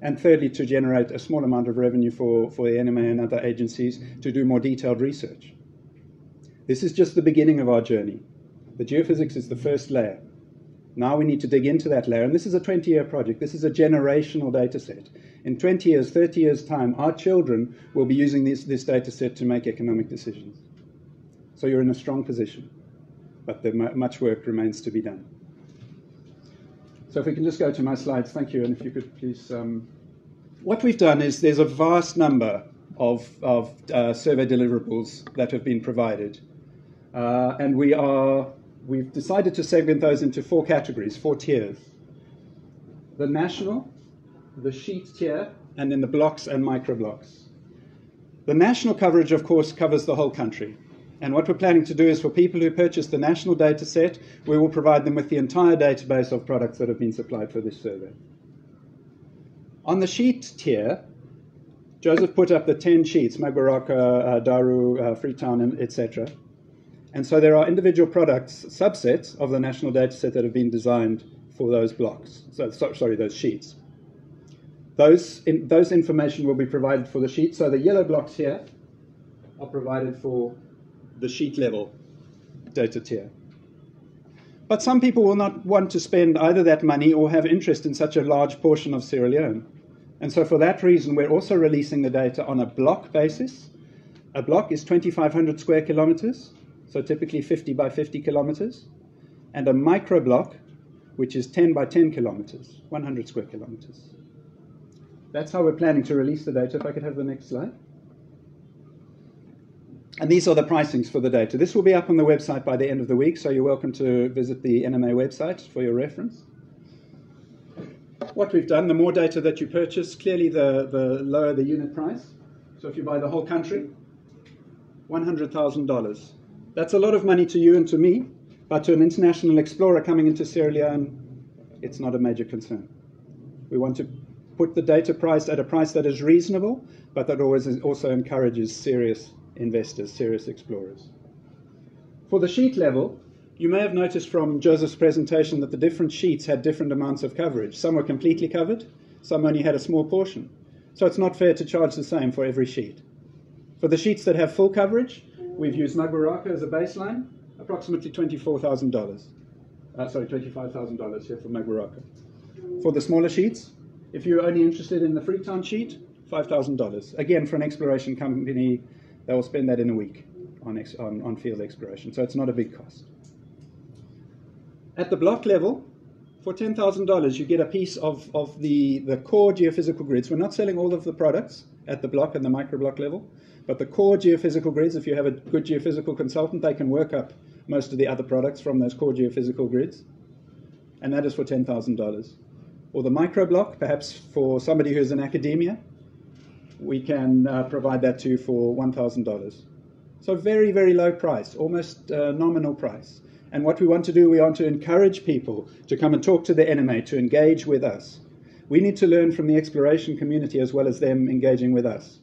And thirdly, to generate a small amount of revenue for, for the NMA and other agencies to do more detailed research. This is just the beginning of our journey. The geophysics is the first layer. Now we need to dig into that layer. And this is a 20 year project. This is a generational data set. In 20 years, 30 years' time, our children will be using this, this data set to make economic decisions. So you're in a strong position. But much work remains to be done. So if we can just go to my slides, thank you, and if you could please. Um, what we've done is there's a vast number of, of uh, survey deliverables that have been provided, uh, and we are we've decided to segment those into four categories, four tiers: the national, the sheet tier, and then the blocks and micro blocks. The national coverage, of course, covers the whole country. And what we're planning to do is for people who purchase the national data set, we will provide them with the entire database of products that have been supplied for this survey. On the sheet tier, Joseph put up the 10 sheets, Magburaka, uh, Daru, uh, Freetown, etc. And so there are individual products, subsets of the national data set that have been designed for those blocks, so, so, sorry, those sheets. Those, in, those information will be provided for the sheet. So the yellow blocks here are provided for the sheet level data tier. But some people will not want to spend either that money or have interest in such a large portion of Sierra Leone. And so, for that reason, we're also releasing the data on a block basis. A block is 2,500 square kilometers, so typically 50 by 50 kilometers, and a micro block, which is 10 by 10 kilometers, 100 square kilometers. That's how we're planning to release the data. If I could have the next slide. And these are the pricings for the data. This will be up on the website by the end of the week, so you're welcome to visit the NMA website for your reference. What we've done, the more data that you purchase, clearly the, the lower the unit price. So if you buy the whole country, $100,000. That's a lot of money to you and to me, but to an international explorer coming into Sierra Leone, it's not a major concern. We want to put the data price at a price that is reasonable, but that always also encourages serious investors, serious explorers. For the sheet level, you may have noticed from Joseph's presentation that the different sheets had different amounts of coverage. Some were completely covered, some only had a small portion. So it's not fair to charge the same for every sheet. For the sheets that have full coverage, we've used Magburaka as a baseline, approximately $24,000. Uh, sorry, $25,000 here for Magburaka. For the smaller sheets, if you're only interested in the Freetown sheet, $5,000. Again, for an exploration company they will spend that in a week on, ex- on, on field exploration, so it's not a big cost. At the block level, for $10,000, you get a piece of, of the, the core geophysical grids. We're not selling all of the products at the block and the microblock level, but the core geophysical grids, if you have a good geophysical consultant, they can work up most of the other products from those core geophysical grids. And that is for $10,000. Or the microblock, perhaps for somebody who's in academia, we can uh, provide that to you for $1,000. So very, very low price, almost uh, nominal price. And what we want to do, we want to encourage people to come and talk to the NMA, to engage with us. We need to learn from the exploration community as well as them engaging with us.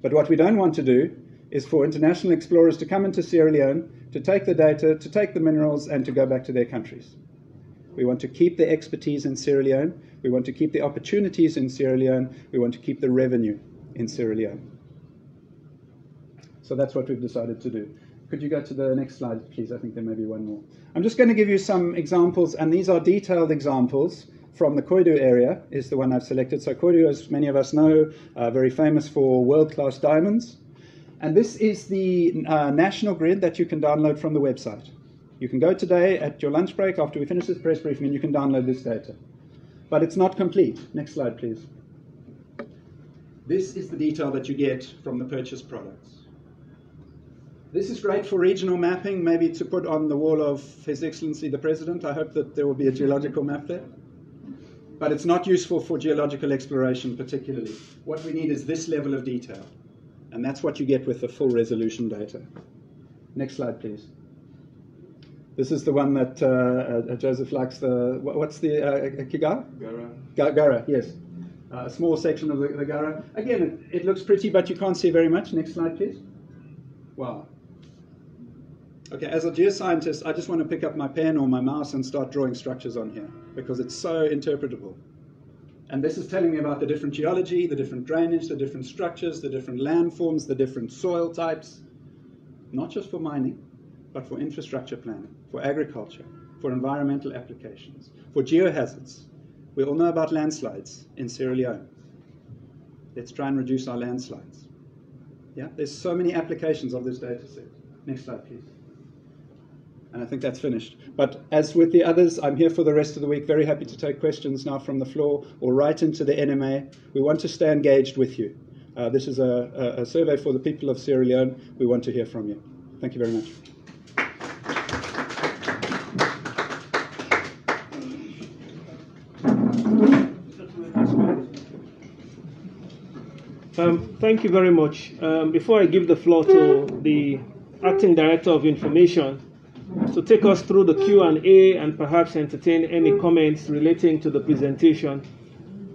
But what we don't want to do is for international explorers to come into Sierra Leone, to take the data, to take the minerals, and to go back to their countries. We want to keep the expertise in Sierra Leone. We want to keep the opportunities in Sierra Leone. We want to keep the revenue in Sierra Leone. So that's what we've decided to do. Could you go to the next slide, please? I think there may be one more. I'm just going to give you some examples, and these are detailed examples from the Koidu area, is the one I've selected. So Koidu, as many of us know, uh, very famous for world-class diamonds. And this is the uh, national grid that you can download from the website. You can go today at your lunch break after we finish this press briefing and you can download this data. But it's not complete. Next slide, please. This is the detail that you get from the purchased products. This is great for regional mapping, maybe to put on the wall of His Excellency the President. I hope that there will be a geological map there. But it's not useful for geological exploration particularly. What we need is this level of detail. And that's what you get with the full resolution data. Next slide, please. This is the one that uh, uh, Joseph likes. The what's the uh, Kigara? Gara. Gara, yes. A small section of the, the Gara. Again, it, it looks pretty, but you can't see very much. Next slide, please. Wow. Okay, as a geoscientist, I just want to pick up my pen or my mouse and start drawing structures on here because it's so interpretable. And this is telling me about the different geology, the different drainage, the different structures, the different landforms, the different soil types, not just for mining, but for infrastructure planning, for agriculture, for environmental applications, for geohazards. We all know about landslides in Sierra Leone. Let's try and reduce our landslides. Yeah, there's so many applications of this data set. Next slide, please. And I think that's finished. But as with the others, I'm here for the rest of the week. Very happy to take questions now from the floor or right into the NMA. We want to stay engaged with you. Uh, this is a, a, a survey for the people of Sierra Leone. We want to hear from you. Thank you very much. Um, thank you very much. Um, before I give the floor to the Acting Director of Information to take us through the Q&A and perhaps entertain any comments relating to the presentation,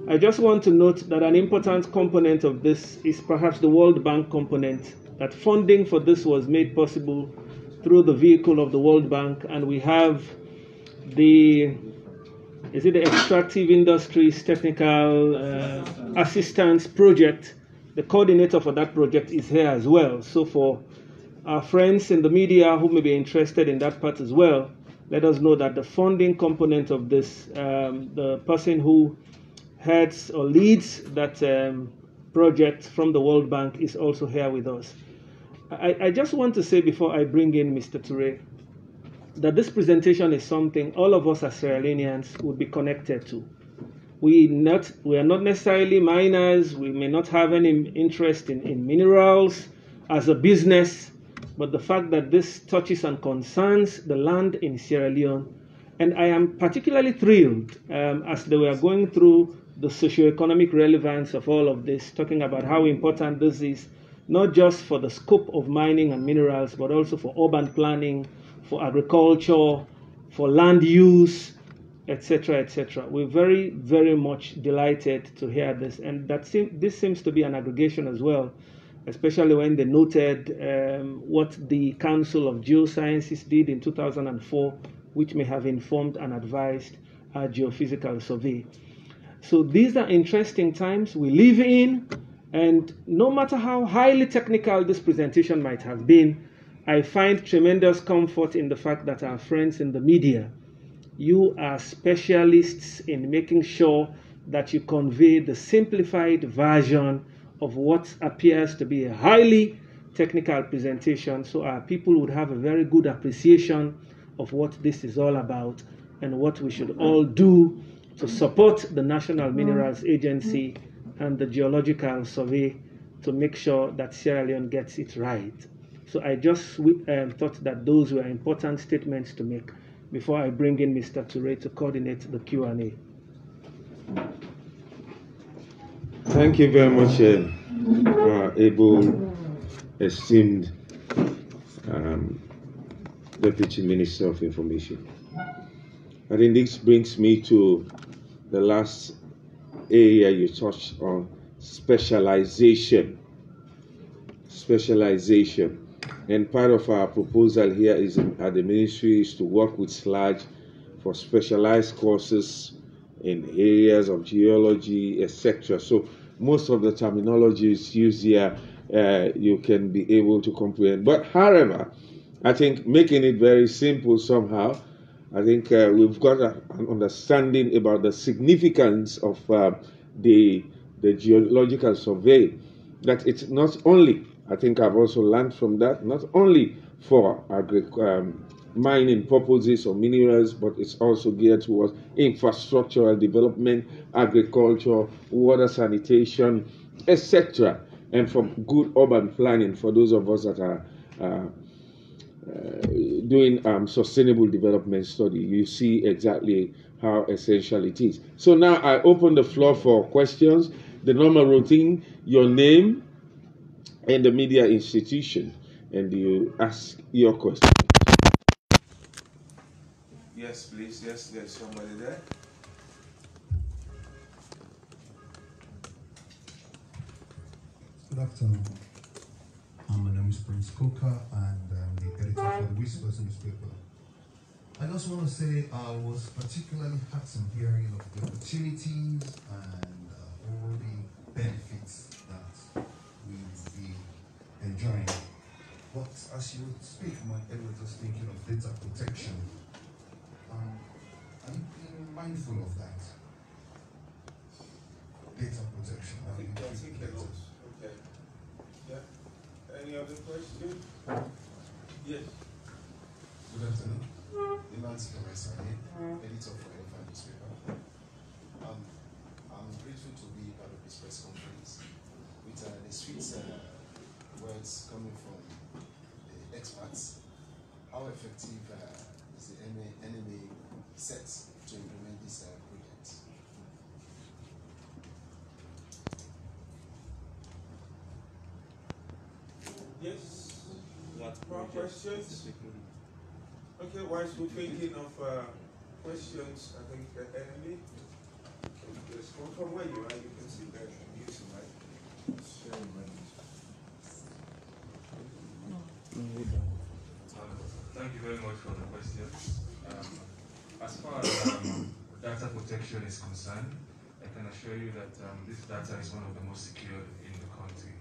I just want to note that an important component of this is perhaps the World Bank component, that funding for this was made possible through the vehicle of the World Bank, and we have the is it the extractive industries technical uh, assistance project the coordinator for that project is here as well. So for our friends in the media who may be interested in that part as well, let us know that the funding component of this, um, the person who heads or leads that um, project from the World Bank is also here with us. I, I just want to say before I bring in Mr. Toure that this presentation is something all of us as Sierra Leoneans would be connected to we not we are not necessarily miners. We may not have any interest in, in minerals as a business but the fact that this touches and concerns the land in sierra leone. And i am particularly thrilled um, as they were going through the socio-economic relevance of all of this talking about how important this is not just for the scope of mining and minerals but also for urban planning for agriculture for land use etc., etc. We're very, very much delighted to hear this, and that seem, this seems to be an aggregation as well, especially when they noted um, what the Council of Geosciences did in 2004, which may have informed and advised our geophysical survey. So these are interesting times we live in, and no matter how highly technical this presentation might have been, I find tremendous comfort in the fact that our friends in the media you are specialists in making sure that you convey the simplified version of what appears to be a highly technical presentation so our people would have a very good appreciation of what this is all about and what we should all do to support the National Minerals Agency and the Geological Survey to make sure that Sierra Leone gets it right. So I just um, thought that those were important statements to make before I bring in Mr. Toure to coordinate the Q&A. Thank you very much, uh, able, esteemed um, Deputy Minister of Information. I think this brings me to the last area you touched on, specialization. Specialization. And part of our proposal here is at the ministry is to work with SLAGE for specialized courses in areas of geology, etc. So most of the terminology is used here, uh, you can be able to comprehend. But however, I think making it very simple somehow, I think uh, we've got a, an understanding about the significance of uh, the, the geological survey, that it's not only I think I've also learned from that, not only for agri- um, mining purposes or minerals, but it's also geared towards infrastructural development, agriculture, water sanitation, etc. And for good urban planning for those of us that are uh, uh, doing um, sustainable development study, you see exactly how essential it is. So now I open the floor for questions. The normal routine, your name, and the media institution, and you ask your question. Yes, please. Yes, there's somebody there. Good afternoon. Um, my name is Prince Coker, and I'm the editor for the Whispers newspaper. I just want to say I was particularly heartened hearing of the opportunities and uh, all the benefits enjoying. But as you speak, my head was just thinking of data protection. Um, are you being mindful of that? Data protection. Are you That's being it, better? Okay. Yeah. Any other question? Yes. Good afternoon. Ilansi Kamesani, editor for Elephant newspaper. Um, I'm grateful to be part of this press conference with uh, the sweet uh, words coming from the experts. How effective uh, is the NMA, NMA set to implement this uh, project? Yes. More questions? Okay, whilst we're thinking of uh, questions, I think uh, Emily, just from, from where you are, you can see that use the mic. Share your mic. Um, Thank you very much for the questions. Um, as far as um, data protection is concerned, I can assure you that um, this data is one of the most secure in the country.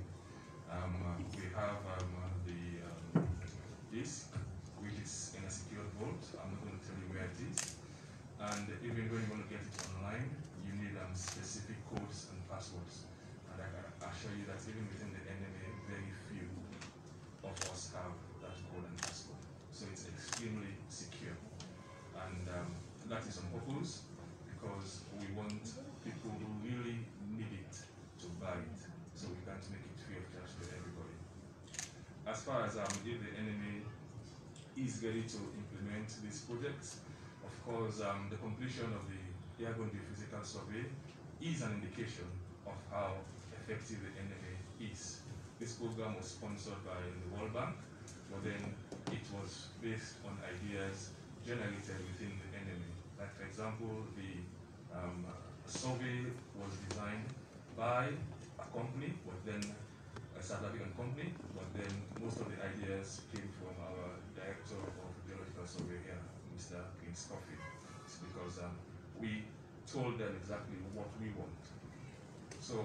Um, uh, we have um, uh, the um, disk, which is in a secured vault. I'm not going to tell you where it is. And even when you want to get it online, you need um, specific codes and passwords. And I can assure you that even within the NMA, very few of us have that code and password. So it's extremely secure. And um, that is on purpose because we want people who really need it to buy it. So we can't make it free of charge to everybody. As far as um, if the NMA is ready to implement these projects, of course, um, the completion of the airborne physical survey is an indication of how effective the NMA is. This program was sponsored by the World Bank, but then it was based on ideas generated within the NMA. Like, for example, the um, survey was designed by a company, but then a South African company, but then most of the ideas came from our director of the geological survey here, Mr. Prince Coffey. It's because um, we told them exactly what we want. So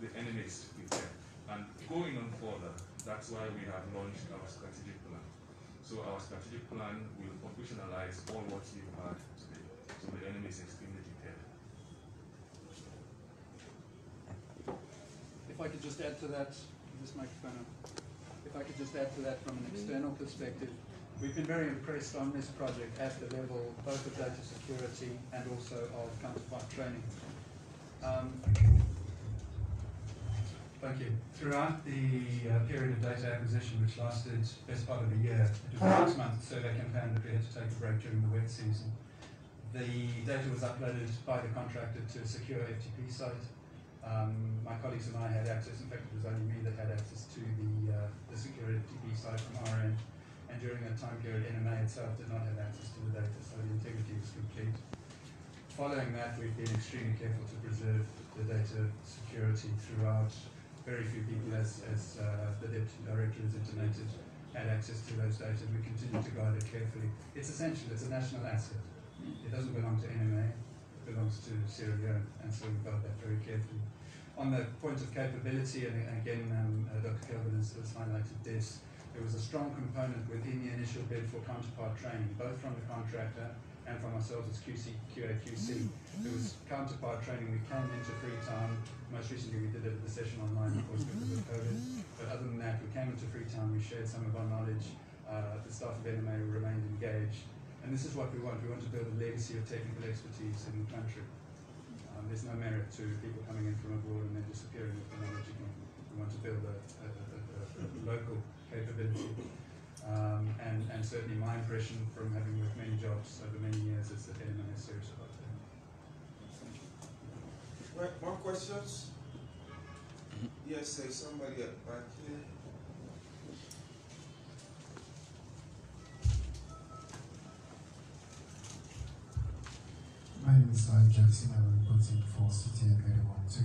the NMA is prepared. And going on further, that's why we have launched our strategic plan. So our strategic plan will operationalize all what you heard today. So the NMA is extremely prepared. If I could just add to that, this microphone. If I could just add to that from an external perspective, we've been very impressed on this project at the level both of data security and also of counterpart training. Um, Thank you. Throughout the uh, period of data acquisition, which lasted best part of a year, it was a six-month survey campaign that we had to take a break during the wet season. The data was uploaded by the contractor to a secure FTP site. Um, my colleagues and I had access, in fact it was only me that had access to the, uh, the secure FTP site from our end. And during that time period, NMA itself did not have access to the data, so the integrity was complete. Following that, we've been extremely careful to preserve the data security throughout. Very few people, as, as uh, the Deputy Director has intimated, had access to those data. We continue to guard it carefully. It's essential, it's a national asset. It doesn't belong to NMA, it belongs to Sierra Leone, and so we guard that very carefully. On the point of capability, and and again, um, uh, Dr. Kelvin has highlighted this, there was a strong component within the initial bid for counterpart training, both from the contractor and from ourselves as QC, QA, QC. There was counterpart training. We came into Freetown. Most recently, we did it at the session online, of course, because of COVID. But other than that, we came into Freetown. We shared some of our knowledge. Uh, the staff of NMA remained engaged. And this is what we want. We want to build a legacy of technical expertise in the country. Um, there's no merit to people coming in from abroad and then disappearing with the knowledge again. We want to build a, a, a, a local capability. Um, and, and certainly my impression from having worked many jobs over many years is that NMA is serious about that. Right, more questions? Yes, there's somebody at back here. My name is Sam Jackson. I'm reporting for City and Media 1 2.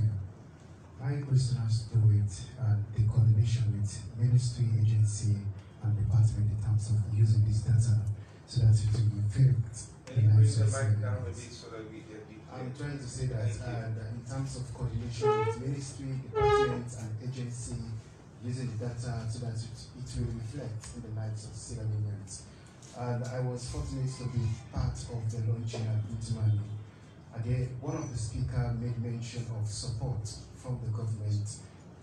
My question has to do with uh, the coordination with ministry, agency, and department in terms of using this data so that it will affect the lives of I'm trying to say that, uh, that in terms of coordination with ministry, department, and agency, using the data so that it, it will reflect in the lives of civil Leoneans. And I was fortunate to be part of the launching at Utumani. Again, one of the speakers made mention of support from the government.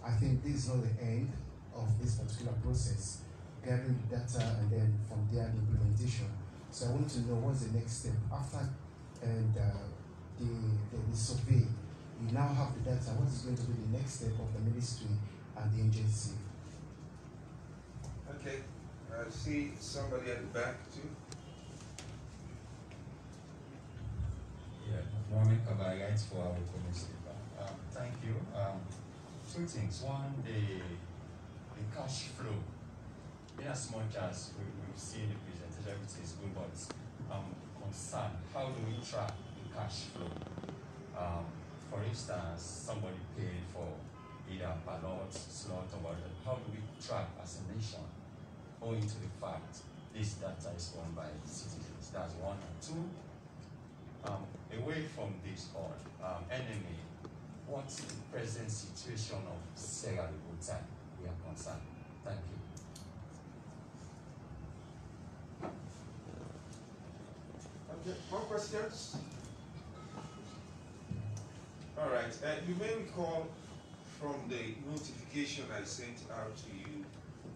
I think this is not the end of this particular process, gathering the data and then from there the implementation. So I want to know what's the next step after and uh, the, the, the survey. You now have the data. What is going to be the next step of the ministry and the agency? Okay. I see somebody at the back too. Yeah, Mohammed Kabari, right for our newspaper. Thank you. Um, two things. One, the, the cash flow. In as much as we, we've seen the presentation, everything is good, but I'm concerned. How do we track the cash flow? Um, for instance, somebody paid for either ballot, slot, or whatever. How do we track as a nation? owing to the fact this data is owned by citizens. That's one. And two, um, away from this all, um, NMA, what's the present situation of Sierra Leone we are concerned? Thank you. Okay, more questions? All right, uh, you may recall from the notification I sent out to you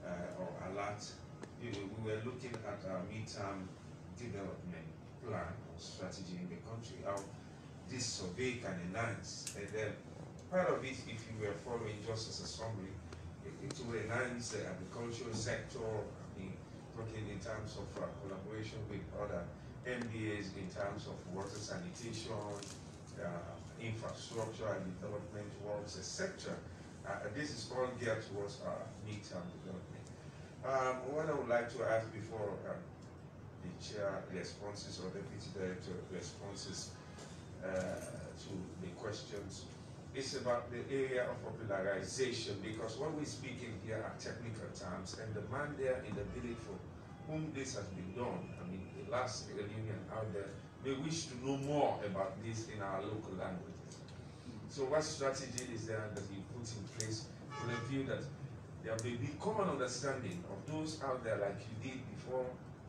uh, or alert, you know, we were looking at our midterm development plan or strategy in the country, how this survey can enhance. And then part of it, if you were following just as a summary, it, will enhance the agricultural sector, I mean, talking in terms of uh, collaboration with other MDAs in terms of water sanitation, uh, infrastructure and development works, etc. Uh, this is all geared towards our midterm development. Um, what I would like to ask before um, the chair responses or deputy director responses uh, Uh, to the questions It's about the area of popularization because what we're speaking here are technical terms and the man there in the village for whom this has been done, I mean the last union out there, may wish to know more about this in our local languages. So what strategy is there that you put in place with a view that there may be common understanding of those out there like you did before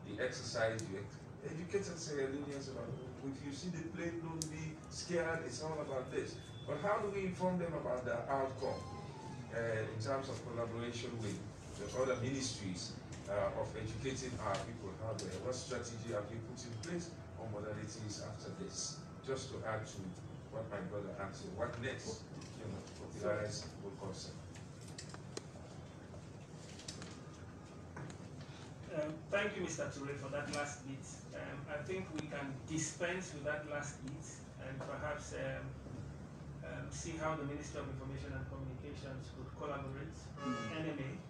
the exercise you educated Sierra Leoneans about if you see the plane don't be scared? It's all about this. But how do we inform them about the outcome uh, in terms of collaboration with the other ministries uh, of educating our people? How what strategy have you put in place or modalities after this? Just to add to what my brother asked what next? You know popularize the concept Um, thank you, Mr. Toure, for that last bit. Um, I think we can dispense with that last bit and perhaps um, um see how the Ministry of Information and Communications could collaborate with NMA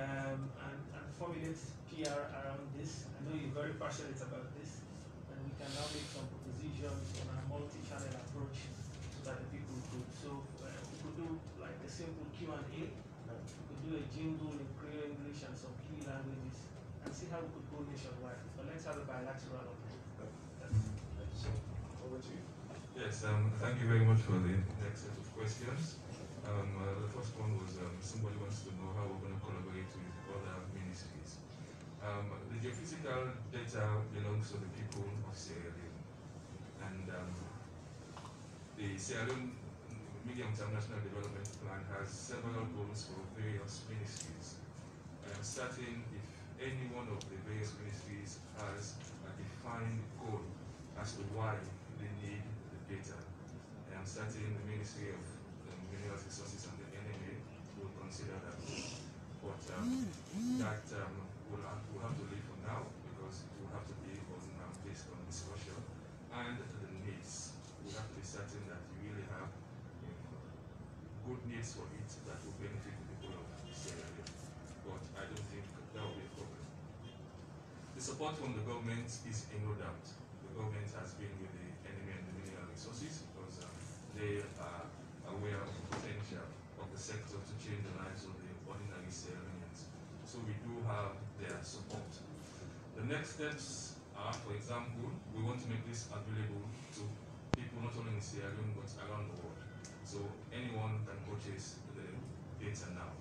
um, and, and, formulate PR around this. I know you're very passionate about this, and we can now make some propositions on a multi-channel approach so that the people could. So uh, we could do like a simple Q&A. We could do a jingle in Creole English and some key languages and see how we could go nationwide. But let's have a bilateral on So, over to you. Yes, um, thank you very much for the next set of questions. Um, uh, the first one was um, somebody wants to know how we're going to collaborate with other ministries. Um, the geophysical data belongs to the people of Sierra Leone. And um, the Sierra Leone Medium-Term National Development Plan has several goals for various ministries. I am certain if any one of the various ministries has a defined goal as to why they need the data. I am certain the Ministry of um, Mineral Resources and the NMA will consider that. But um, that um, will have, will have to leave for now because it will have to be on, um, based on discussion and the needs. We have to be certain that you really have you know, good needs for it that will benefit the people of Sierra Leone. But I don't think that will be a problem. The support from the government is in no doubt. The government has been with the NMA and the mineral resources because um, they are aware of the potential of the sector to change the lives of the ordinary Sierra Leoneans. So we do have their support. The next steps are, for example, we want to make this available to people not only in Sierra Leone but around the world. So anyone can purchase the data now.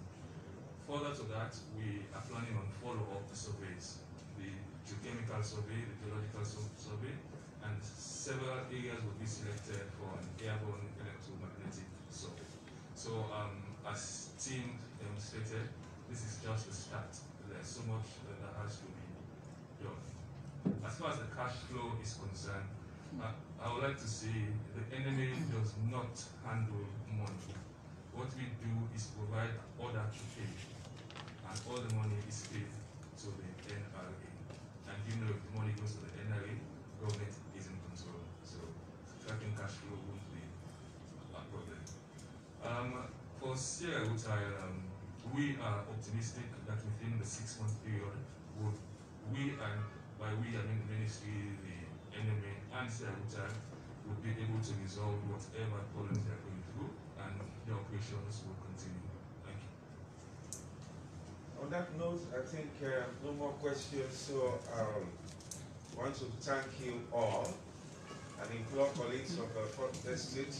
Further to that, we are planning on follow-up surveys, the geochemical survey, the geological survey, and several areas will be selected for an airborne electromagnetic survey. So um, as team demonstrated, this is just the start. There's so much that has to be done. As far as the cash flow is concerned, I, I would like to say the NMA does not handle money. What we do is provide order to pay, and all the money is paid to the NRA. You know if the money goes to the NRA, government is in control. So tracking cash flow won't be a problem. Um, for Sierra um, we are optimistic that within the six-month period, would we and by we I mean the ministry, the NMA, and Sierra Rutile would be able to resolve whatever problems they are going through, and the operations will. On that note, I think uh, no more questions, so um, I want to thank you all and implore colleagues of the fourth estate.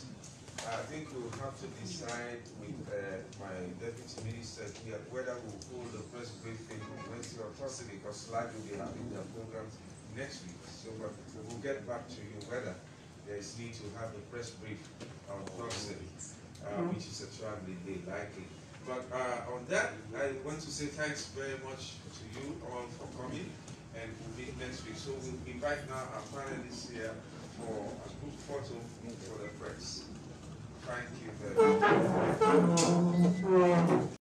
I think we'll have to decide with uh, my deputy minister here whether we'll hold the press briefing on Wednesday or Thursday because SLAJ will be having their programs next week. So but we'll get back to you whether there is need to have the press brief on Thursday, uh, which is a traveling day likely. But uh, on that, I want to say thanks very much to you all for coming and we'll meet next week. So we'll invite now our panelists here for a group photo for the press. Thank you very much.